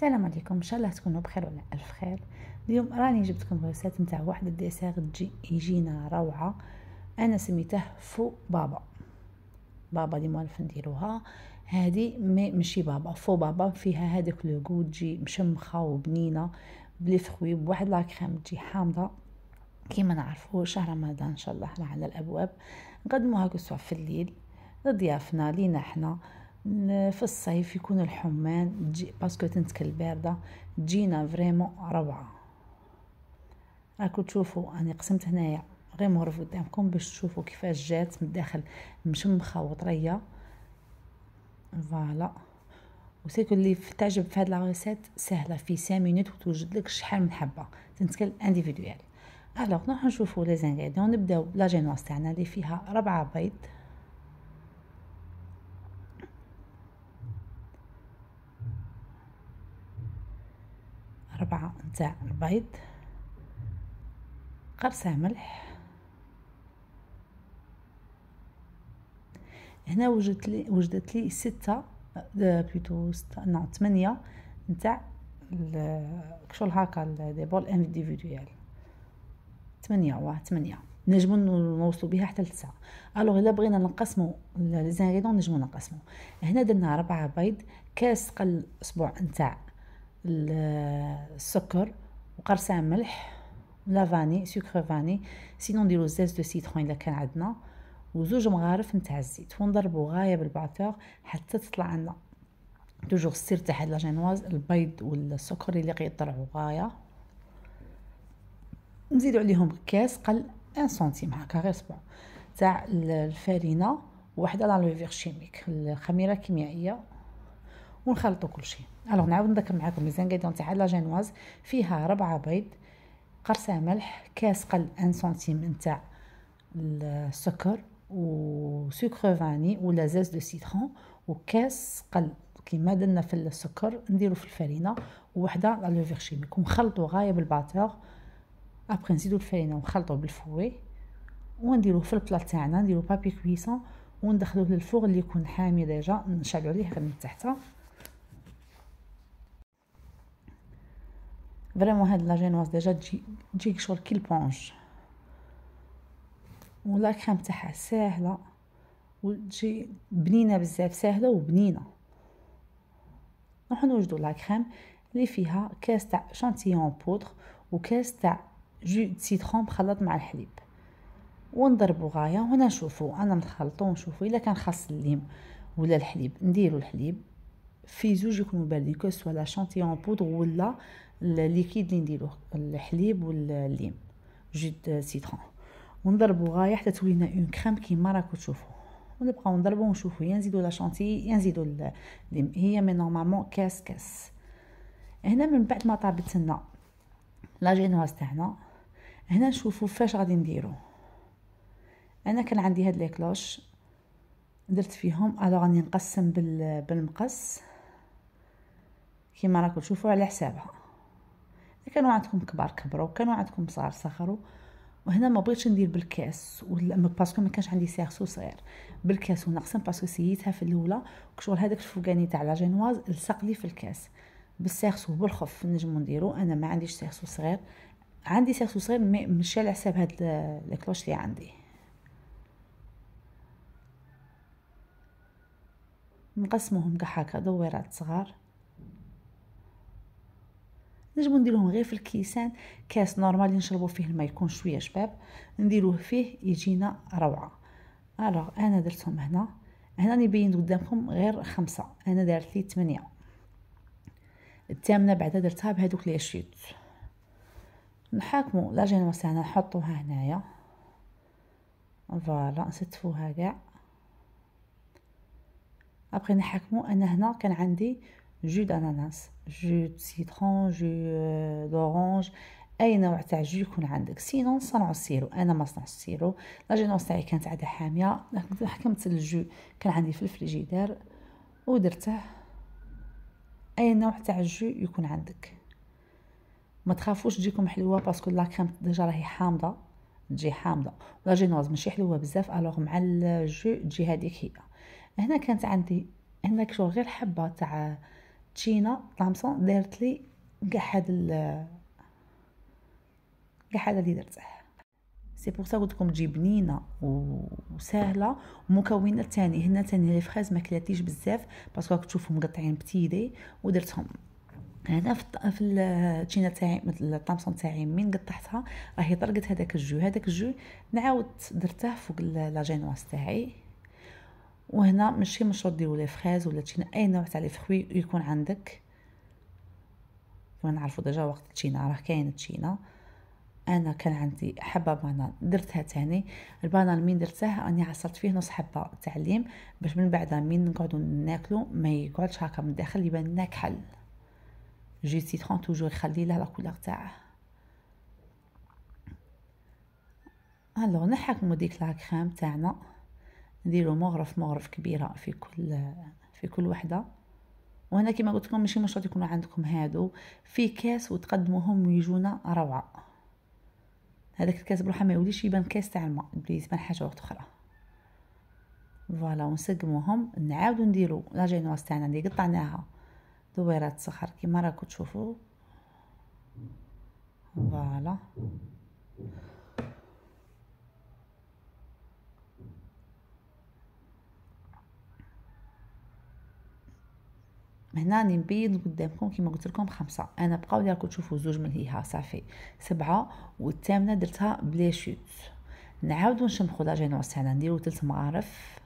السلام عليكم. إن شاء الله تكونوا بخير ولا ألف خير. اليوم راني جبتكم recette نتاع واحد ال dessert تجي يجينا روعة. أنا سميته فو بابا. بابا اللي موالف نديروها. هذه ماشي بابا فو بابا. فيها هذاك le goût تجي مشمخة وبنينة بلي فخوي بواحد la crème تجي حامضة. كيما نعرفوا شهر رمضان إن شاء الله راه على الأبواب. نقدموها que soit في الليل. لضيافنا لينا حنا. في الصيف يكون الحمان تجي parce que تنتكل بارده تجينا vraiment روعة. راكو تشوفوا أني قسمت هنايا غير مغرف قدامكم باش تشوفوا كيفاش جات من الداخل مشمخة وطرية. voilà. و ce que اللي تعجب في هاد la recette سهلة في 5 minutes وتوجد لك شحال من حبة. تنتكل individuelles alors نروح نشوفوا les ingrédients نبداو ب la génoise تاعنا اللي فيها ربعة بيض. ربعة نتاع البيض. قرصة ملح. هنا وجدت لي وجدت لي ستة plutôt non ثمانية نتاع كشغل هكا des bols individuels ثمانية واه ثمانية نجمو نوصلو بها حتى لتسعة. alors إلا بغينا نقسمو les ingrédients نجمو نقسمو. هنا درنا ربعة بيض كاس قل صبع نتاع السكر وقرصة ملح la vanille سكر vanillé sinon نديرو zeste de citron إلا كان عندنا وزوج مغارف نتاع الزيت ونضربو غاية بال batteur حتى تطلع عندنا. toujours السر تاع هاد la génoise البيض والسكر اللي قيطلعو غاية. نزيدو عليهم كاس قل un centimètre هكا غير سبون تاع الفارينه وحدة la levure chimique الخميرة الكيميائية ونخلطو كل شيء alors نعاود نذكر les ingrédients تاع la génoise فيها ربعة بيض قرصة ملح كاس قل un centimètre نتاع السكر وسكر vanillé ولا zeste de citron وكاس قل كيما درنا في السكر نديرو في الفرينه وحده la levure chimique ونخلطو غايه بال batteur après نزيدو الفرينه ونخلطو بال fouet ونديروه في ال plat تاعنا نديرو papier cuisson وندخلوه لل four اللي يكون حامي déjà نشعلو عليه غير من تحت vraiment هاد la génoise déjà تجي تجيك شغل كي l'éponge و la crème تاعها ساهله وتجي بنينه بزاف ساهله وبنينه نروحو نوجدو la crème اللي فيها كاس تاع chantilly en poudre وكاس تاع jus citron مخلط مع الحليب ونضربو غايه وهنا نشوفو أنا نخلطو ونشوفو الا كان خاص الليم ولا الحليب نديرو الحليب في زوج يكونوا باردين que ce ~ soit la chantilly en poudre ولا ال liquide اللي نديروه الحليب والليم jus de citron. ونضربو غاية حتى تولي لنا en crème كيما راكو تشوفوا ونبقاو نضربو ونشوفو يا نزيدو la chantilly يا نزيدو الليم. هي mais normalement كاس كاس. هنا من بعد ما طابت لنا la génoise تاعنا هنا نشوفو فاش غادي نديرو. أنا كان عندي هاد les cloches درت فيهم alors راني نقسم بالمقص. كيما راكم تشوفوا على حسابها. كانوا عندكم كبار كبروا كانوا عندكم صغار صغروا وهنا ما بغيتش ندير بالكاس ولا parce que ما كانش عندي cerceau صغير. بالكاس ونقسم parce que سيتها في الأولى كشغل هذاك الفوقاني تاع la génoise لصق لي في الكاس. بال cerceau بالخف نجمو نديرو أنا ما عنديش cerceau صغير. عندي cerceau صغير mais ماشي على حساب هاد ال cloches اللي عندي. نقسموهم كاع هكا دويرات صغار. نجمو نديروهم غير في الكيسان كاس normal نشربو فيه الماء يكون شوية شباب نديروه فيه يجينا روعة. alors أنا درتهم هنا. هنا نبين قدامكم غير خمسة أنا دارت لي ثمانية الثامنة بعدا درتها بهذوك les chutes نحكمو la génoise تاعنا نحطوها هنايا. voilà نستفوها كاع. ابخي نحكمو أنا هنا كان عندي jus d'ananas jus citron jus d'orange أي نوع تاع jus يكون عندك. sinon نصنعو ال sirop أنا ما صنعتش ال sirop la génoise تاعي كانت عاده حامية. حكمت ال jus كان عندي في الفريجيدير. ودرته. أي نوع تاع ال jus يكون عندك. ما تخافوش تجيكم حلوة parce que la crème déjà راهي حامضة. تجي حامضة. la génoise ماشي حلوة بزاف. alors مع ال jus تجي هذيك هي. هنا كانت عندي هنا شغل غير حبة تاع التشينا Thomson دارت لي كاع هاد كاع هذا اللي درته c'est pour ça قلت لكم تجي بنينه وسهلة. ومكونات تاني هنا تاني les fraises ما بزاف parce que راك تشوفهم مقطعين petits dés ودرتهم. هنا في في التشينا تاعي مثل ال Thomson تاعي من قطعتها؟ راهي طلقت هذاك ال jus. هذاك ال jus نعاود درته فوق la génoise تاعي. وهنا ماشي مشروط ديروا les fraises ولا تشينا أي نوع تاع لي فخوي يكون عندك. كما نعرفوا déjà وقت التشينا راه كاين التشينا أنا كان عندي حبة banane درتها تاني. ال banane مين درته أني عصرت فيه نص حبة تاع ليم باش من بعد مين نقعدو ناكلو ما يقعدش هكا من الداخل يبان لنا كحل. jus citron toujours يخلي له la couleur تاعه. alors نحكمو ديك la crème تاعنا. نديرو مغرف مغرف كبيرة في كل في كل وحدة. وهنا كما قلت لكم ماشي مشروط يكونوا عندكم هادو. في كاس وتقدموهم ويجونا روعة. هذاك الكاس بروحه ما يوليش يبان كاس تاع الماء يبان حاجة وحدة أخرى. voilà ونسقموهم نعاودو نديرو لا جينواس تاعنا اللي قطعناها. دويرات صغار كيما راكو تشوفوا voilà. هنا راني نبين قدامكم كيما قلت لكم خمسة. أنا بقاو راكم تشوفوا زوج من هيها صافي. سبعة والثامنة درتها ب les chutes. نعاودو نشمخو la تاعنا نديرو تلت مغارف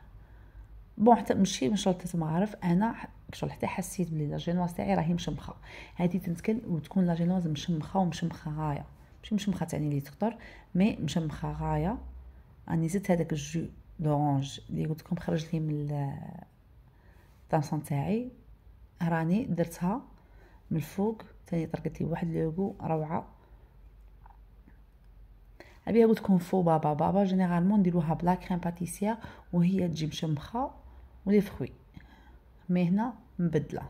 bon حتى ماشي مش تلت مغارف أنا شغل حتى حسيت بلي la تاعي راهي مشمخة. هادي تنتكل وتكون la génoise مشمخة ومشمخة غاية. ماشي مشمخة تعني لي تكتر mais مشمخة غاية. أني زدت هذاك ال jus d'orange اللي قلت لكم خرج لي من ال Thomson تاعي. راني درتها من الفوق. تاني طلقت لي واحد le goût روعة. أبي قلت لكم faux baba. baba généralement نديروها بلا crème pâtissière وهي تجي مشمخه و les fruits. mais هنا مبدلة.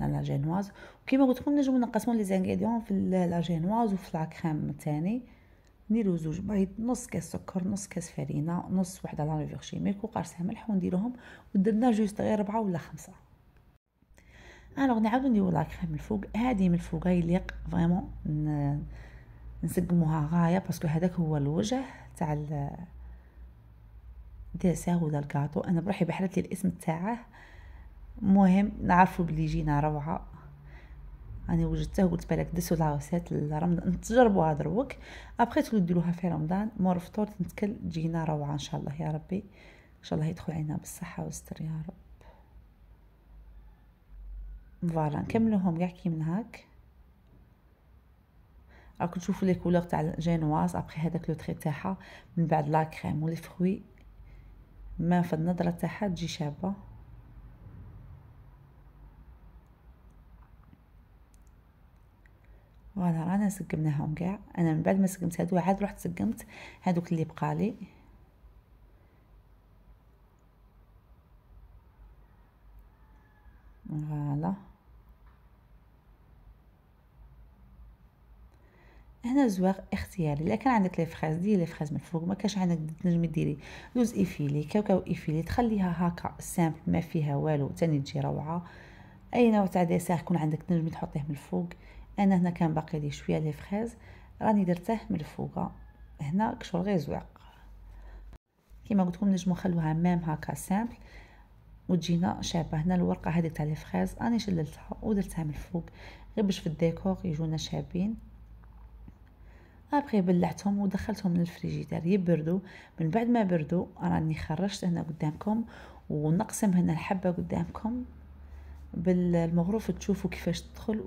la génoise. وكيما قلت لكم نجمو نقسمو les ingrédients في la génoise وفي la crème الثاني نديرو زوج بيض نص كاس سكر نص كاس فرينه نص وحدة la levure chimique وقرصه ملح ونديروهم. ودرنا juste غير ربعة ولا خمسة. alors نعاودو نديرو la crème الفوق هادي من الفوق يليق vraiment نسقموها غايه parce que هذاك هو الوجه تاع dessert ولا الكاطو. أنا بروحي بحرت لي الاسم تاعه. مهم نعرفوا بلي جينا روعة. أنا وجدته وقلت بالك دسوا العوسات لرمضان تجربوها دروك ابخي تولوا ديروها في رمضان مور فطور تنتكل جينا روعة إن شاء الله يا ربي. إن شاء الله يدخل علينا بالصحة والستر يا رب. voilà نكملوهم كاع كي من هاك. راكم تشوفوا les couleurs تاع ال génoise après هذاك le trait تاعها من بعد la crème و les fruits ما في النظرة تاعها تجي شابة. voilà رانا سقمناهم كاع. أنا من بعد ما سقمت هادو عاد رحت سقمت هادوك اللي بقالي voilà. هنا الزواق اختياري. إلا كان عندك les fraises ديري les fraises من الفوق ما كانش عندك تنجمي ديري. لوز effilé كاوكاو effilé تخليها هكا simple ما فيها والو تاني تجي روعة. أي نوع تاع dessert يكون عندك تنجمي تحطيه من الفوق. أنا هنا كان باقي لي شوية les fraises راني درته من الفوق. هنا كشغل غير زواق. كيما قلت لكم نجمو نخلوها même هكا simple وتجينا شابة هنا الورقة هذيك تاع les fraises راني شللتها ودرتها من الفوق. غير باش في الديكور يجونا شابين. ابخي بلعتهم ودخلتهم للفريجيدير يبردوا. من بعد ما بردوا راني خرجت هنا قدامكم ونقسم هنا الحبة قدامكم بالمغرف تشوفوا كيفاش تدخل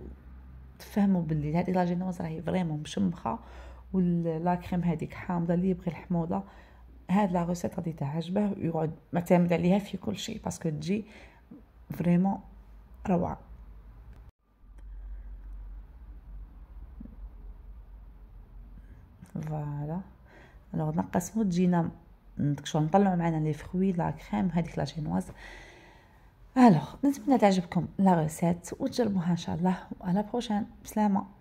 تفهموا باللي هذه la génoise راهي vraiment مشمخة و la crème هذيك حامضة اللي يبغي الحموضة. هاد la recette غادي تعجبه ويقعد معتمد عليها في كل شيء parce que تجي vraiment روعة. voilà alors نقسمو تجينا شغل نطلعو معنا les fruits la crème هذيك la génoise alors نتمنى تعجبكم la recette وتجربوها ان شاء الله و à la prochaine بسلامه